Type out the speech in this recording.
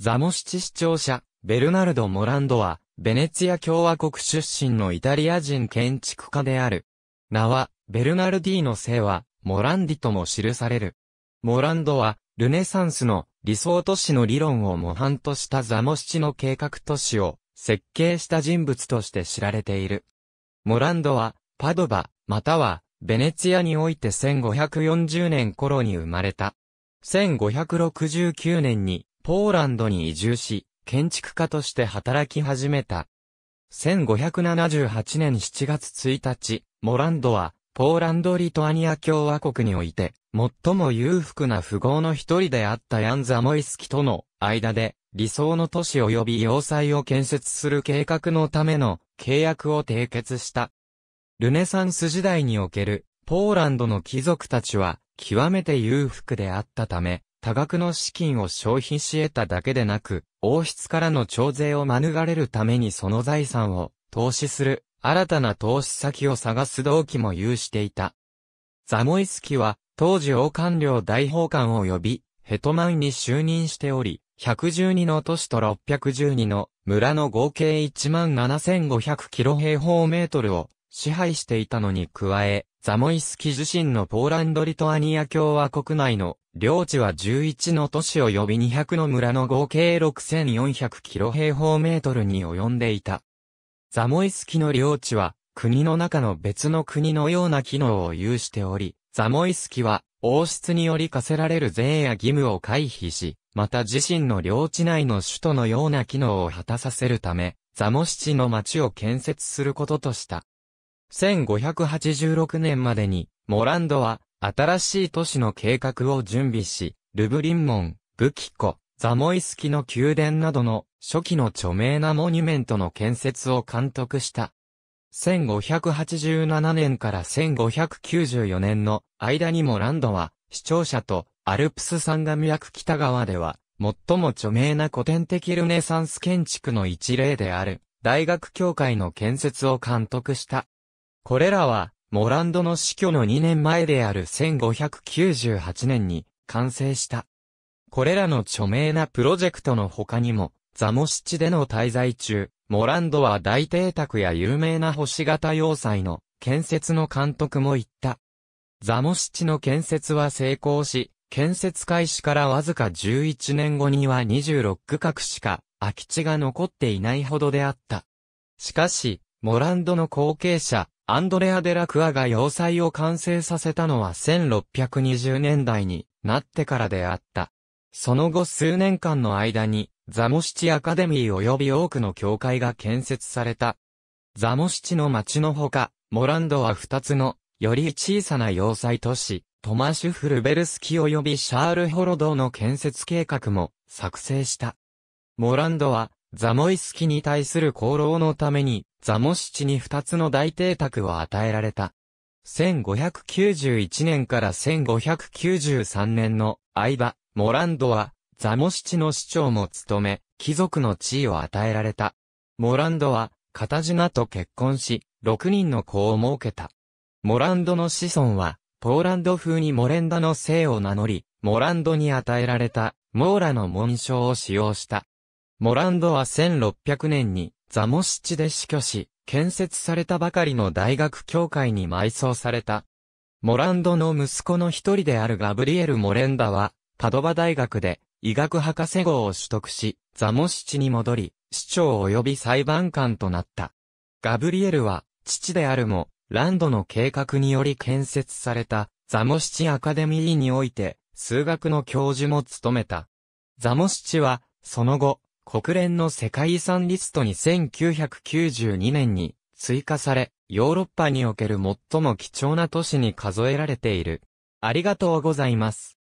ザモシチ市庁舎、ベルナルド・モランドは、ベネツィア共和国出身のイタリア人建築家である。名は、ベルナルディーノ姓は、モランディとも記される。モランドは、ルネサンスの理想都市の理論を模範としたザモシチの計画都市を設計した人物として知られている。モランドは、パドバ、または、ベネツィアにおいて1540年頃に生まれた。1569年に、ポーランドに移住し、建築家として働き始めた。1578年7月1日、モランドは、ポーランド・リトアニア共和国において、最も裕福な富豪の一人であったヤン・ザモイスキとの間で、理想の都市及び要塞を建設する計画のための契約を締結した。ルネサンス時代におけるポーランドの貴族たちは極めて裕福であったため、多額の資金を消費し得ただけでなく、王室からの徴税を免れるためにその財産を投資する新たな投資先を探す動機も有していた。ザモイスキは当時王官僚大法官を呼び、ヘトマンに就任しており、112の都市と612の村の合計17,500キロ平方メートルを支配していたのに加え、ザモイスキ自身のポーランドリトアニア共和国内の領地は11の都市及び200の村の合計6,400キロ平方メートルに及んでいた。ザモイスキの領地は国の中の別の国のような機能を有しており、ザモイスキは王室により課せられる税や義務を回避し、また自身の領地内の首都のような機能を果たさせるため、ザモシチの町を建設することとした。1586年までに、モランドは新しい都市の計画を準備し、ルブリン門、ブキコ、ザモイスキの宮殿などの初期の著名なモニュメントの建設を監督した。1587年から1594年の間にもランドは、視聴者とアルプス山岳脈北側では、最も著名な古典的ルネサンス建築の一例である、大学協会の建設を監督した。これらは、モランドの死去の2年前である1598年に完成した。これらの著名なプロジェクトの他にも、ザモシチでの滞在中、モランドは大邸宅や有名な星型要塞の建設の監督も言った。ザモシチの建設は成功し、建設開始からわずか11年後には26区画しか空き地が残っていないほどであった。しかし、モランドの後継者、アンドレア・デラクアが要塞を完成させたのは1620年代になってからであった。その後数年間の間に、ザモシチアカデミー及び多くの教会が建設された。ザモシチの町のほか、モランドは二つの、より小さな要塞都市、トマシュフルベルスキ及びシャールホロドの建設計画も作成した。モランドは、ザモイスキに対する功労のために、ザモシチに二つの大邸宅を与えられた。1591年から1593年の間、モランドはザモシチの市長も務め、貴族の地位を与えられた。モランドは、カタジナと結婚し、6人の子を設けた。モランドの子孫は、ポーランド風にモレンダの姓を名乗り、モランドに与えられた、モーラの紋章を使用した。モランドは1600年に、ザモシチで死去し、建設されたばかりの大学教会に埋葬された。モランドの息子の一人であるガブリエル・モレンダは、パドバ大学で医学博士号を取得し、ザモシチに戻り、市長及び裁判官となった。ガブリエルは、父であるも、ランドの計画により建設された、ザモシチアカデミーにおいて、数学の教授も務めた。ザモシチは、その後、国連の世界遺産リストに1992年に追加され、ヨーロッパにおける最も貴重な都市に数えられている。ありがとうございます。